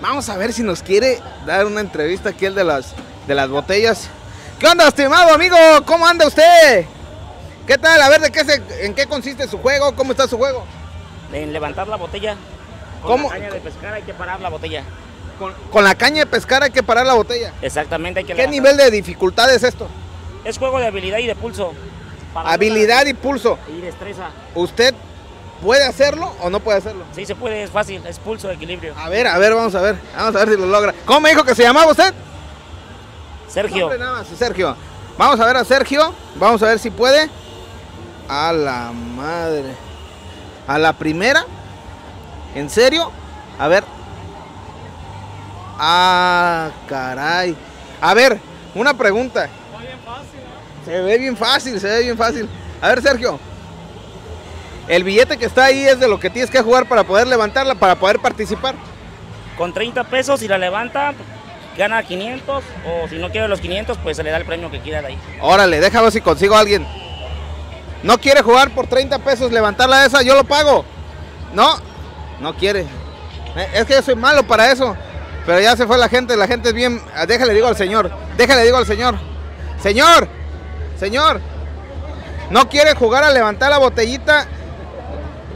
Vamos a ver si nos quiere dar una entrevista aquí el de las, de las botellas. ¿Qué onda, estimado amigo? ¿Cómo anda usted? ¿Qué tal? A ver, ¿de qué se, ¿en qué consiste su juego? ¿Cómo está su juego? En levantar la botella. Con ¿Cómo? la caña de pescar hay que parar la botella. Con, con la caña de pescar hay que parar la botella. Exactamente, hay que ¿Qué levantar. nivel de dificultad es esto? Es juego de habilidad y de pulso. Para Habilidad y pulso. Y destreza. ¿Usted puede hacerlo o no puede hacerlo? Sí, se puede, es fácil, es pulso, equilibrio. A ver, a ver, vamos a ver. Vamos a ver si lo logra. ¿Cómo me dijo que se llamaba usted? Sergio, Nombre nada más, Sergio. Vamos a ver a Sergio. Vamos a ver si puede. A la madre. A la primera. ¿En serio? A ver. Ah, caray. A ver, una pregunta. Se ve bien fácil, se ve bien fácil. A ver, Sergio. El billete que está ahí es de lo que tienes que jugar para poder levantarla, para poder participar. con 30 pesos, si la levanta, gana 500. O si no quiere los 500, pues se le da el premio que quiera de ahí. Órale, déjame si consigo a alguien. No quiere jugar por 30 pesos, levantarla esa, yo lo pago. No, no quiere. Eh, Es que yo soy malo para eso. Pero ya se fue la gente, la gente es bien. ah, Déjale digo al señor, déjale digo al señor. Señor, señor, no quiere jugar a levantar la botellita.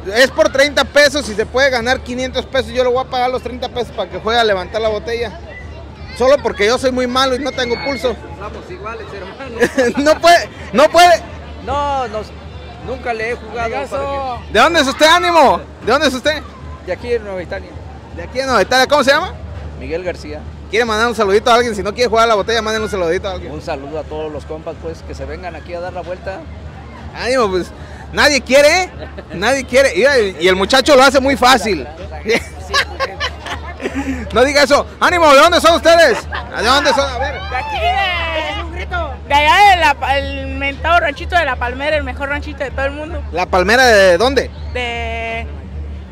Es por 30 pesos y se puede ganar 500 pesos. Yo le voy a pagar los 30 pesos para que juegue a levantar la botella. Solo porque yo soy muy malo y no tengo pulso. Somos iguales, hermano. no puede, no puede. No, nos, nunca le he jugado para ¿De dónde es usted, ánimo? ¿De dónde es usted? que- de aquí en Nueva Italia. De aquí en Nueva Italia. ¿Cómo se llama? Miguel García. ¿Quiere mandar un saludito a alguien? Si no quiere jugar a la botella, manden un saludito a alguien. Un saludo a todos los compas, pues, que se vengan aquí a dar la vuelta. Ánimo, pues. Nadie quiere, ¿eh? Nadie quiere. Y el muchacho lo hace muy fácil. No diga eso. Ánimo, ¿de dónde son ustedes? ¿De dónde son? A ver. De aquí de, de allá de la, el mentado ranchito de la Palmera, el mejor ranchito de todo el mundo, ¿La palmera de dónde? de,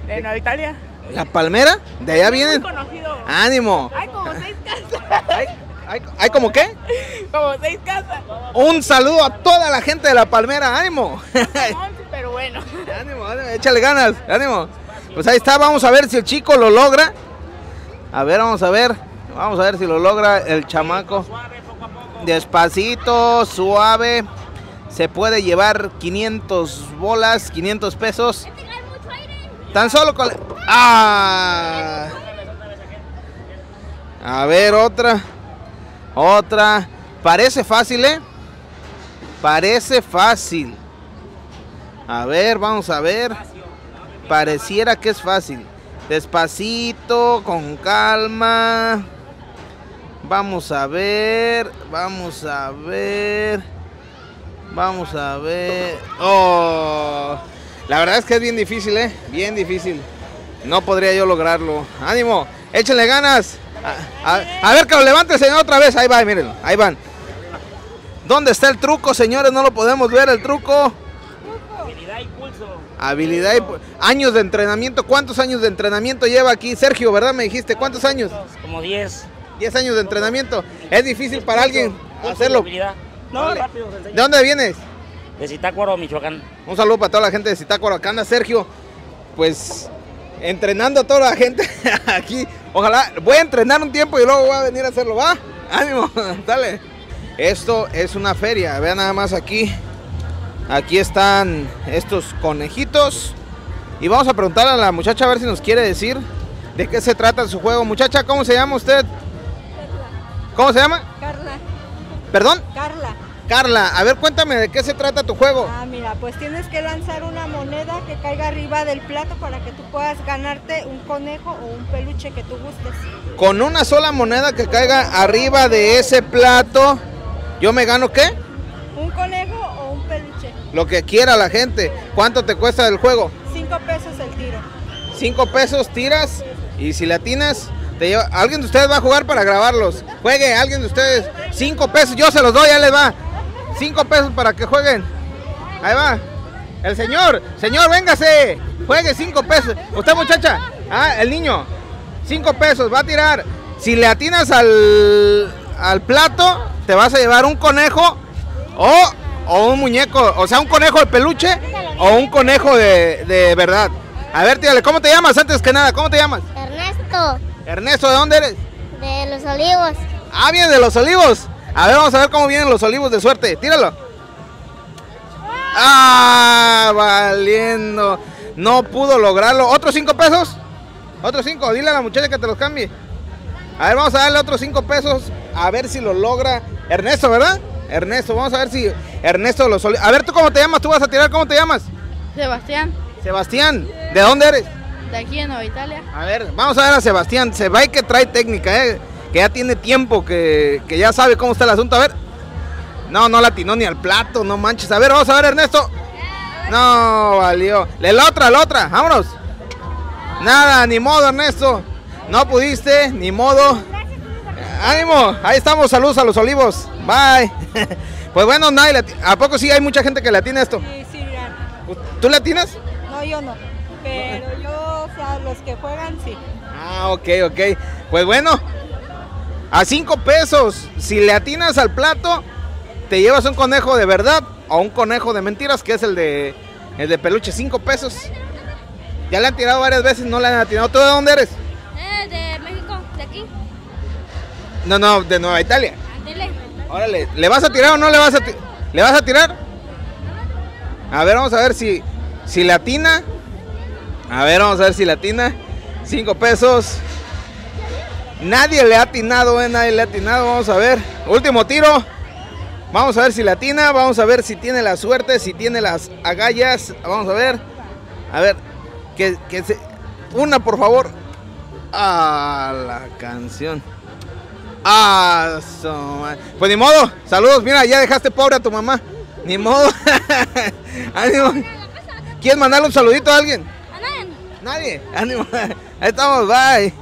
de Nueva Italia. ¿La palmera? ¿De allá Muy vienen? conocido. Ánimo. Hay como seis casas. ¿Hay, hay, como qué? como seis casas. Un saludo a toda la gente de la palmera. Ánimo. Pero bueno. Ánimo, ánimo, échale ganas, ánimo. Pues ahí está, vamos a ver si el chico lo logra. A ver, vamos a ver. Vamos a ver si lo logra el chamaco. Despacito, suave. Se puede llevar 500 bolas, 500 pesos. Tan solo con... ¡Ah! A ver, otra. Otra. Parece fácil, ¿eh? Parece fácil. A ver, vamos a ver. Pareciera que es fácil. Despacito, con calma. Vamos a ver, vamos a ver. Vamos a ver. Oh, la verdad es que es bien difícil, ¿eh? Bien difícil. No podría yo lograrlo. Ánimo, échenle ganas. A, a- a ver que lo levante señor otra vez. Ahí va, mírenlo, ahí van. ¿Dónde está el truco, señores? No lo podemos ver el truco. habilidad y pulso. Habilidad y pu- años de entrenamiento. ¿Cuántos años de entrenamiento lleva aquí Sergio, verdad? Me dijiste, ¿cuántos años? Como 10. 10 años de entrenamiento. Es difícil para alguien Pulso hacerlo. No, Vale. rápido, ¿De dónde vienes? De Zitácuaro, Michoacán. Un saludo para toda la gente de Zitácuaro. Acá anda Sergio, pues entrenando a toda la gente aquí. Ojalá, voy a entrenar un tiempo y luego voy a venir a hacerlo, ¿va? Ánimo, dale. Esto es una feria, vean nada más aquí. Aquí están estos conejitos. Y vamos a preguntarle a la muchacha a ver si nos quiere decir de qué se trata su juego. Muchacha, ¿cómo se llama usted? ¿Cómo se llama? Carla, ¿Perdón? Carla. Carla, a ver, cuéntame de qué se trata tu juego. Ah, mira, pues tienes que lanzar una moneda que caiga arriba del plato para que tú puedas ganarte un conejo o un peluche que tú gustes. Con una sola moneda que caiga arriba de ese plato, yo me gano qué? Un conejo o un peluche. Lo que quiera la gente. ¿Cuánto te cuesta el juego? Cinco pesos el tiro. Cinco pesos tiras y si latinas, te lleva- alguien de ustedes va a jugar para grabarlos. Juegue, alguien de ustedes. Cinco pesos, yo se los doy, ya les va. Cinco pesos para que jueguen. Ahí va. El señor, señor, véngase. Juegue cinco pesos. Usted muchacha, ah, el niño. Cinco pesos, va a tirar. Si le atinas al, al plato, te vas a llevar un conejo o, o un muñeco. O sea, un conejo de peluche o un conejo de, de verdad. A ver, tírale, ¿cómo te llamas antes que nada? ¿Cómo te llamas? Ernesto, Ernesto, ¿de dónde eres? De los olivos. Ah, viene de los olivos. A ver, vamos a ver cómo vienen los olivos de suerte. Tíralo. Ah, valiendo. No pudo lograrlo. ¿Otros cinco pesos? ¿Otros cinco? Dile a la muchacha que te los cambie. A ver, vamos a darle otros cinco pesos. A ver si lo logra. Ernesto, ¿verdad? Ernesto, vamos a ver si Ernesto los olivos. A ver, ¿tú cómo te llamas? ¿Tú vas a tirar? ¿Cómo te llamas? Sebastián, Sebastián. ¿De dónde eres? de aquí en Nueva Italia. A ver, vamos a ver a Sebastián. Se va y que trae técnica, ¿eh? Que ya tiene tiempo, que, que ya sabe cómo está el asunto. A ver. No, no latinó ni al plato, no manches. A ver, vamos a ver, Ernesto. No, valió. Le la otra, la otra. Vámonos. Nada, ni modo, Ernesto. No pudiste, ni modo. Ánimo, ahí estamos. Saludos a los olivos. Bye. Pues bueno, nadie ¿A poco sí hay mucha gente que le atina esto? Sí, sí, mira. ¿Tú le atinas? No, yo no. Pero yo, o sea, los que juegan, sí. Ah, ok, ok. Pues bueno, a cinco pesos. Si le atinas al plato, te llevas un conejo de verdad o un conejo de mentiras, que es el de el de peluche, cinco pesos. Ya le han tirado varias veces, no le han atinado. ¿Tú de dónde eres? Eh, de México, de aquí. No, no, de Nueva Italia. Ándele. Órale, ¿le vas a tirar o no le vas a tirar? ¿Le vas a tirar? A ver, vamos a ver si, si le atina. A ver, vamos a ver si le atina. Cinco pesos. Nadie le ha atinado, eh, nadie le ha atinado. Vamos a ver. Último tiro. Vamos a ver si le atina. Vamos a ver si tiene la suerte, si tiene las agallas. Vamos a ver. A ver. Que, que se... Una, por favor. Ah, la canción. Ah, Pues ni modo, saludos, mira, ya dejaste pobre a tu mamá. Ni modo. Ánimo. ¿Quieres mandarle un saludito a alguien? Anan. Nadie. Ánimo. Ahí estamos, bye.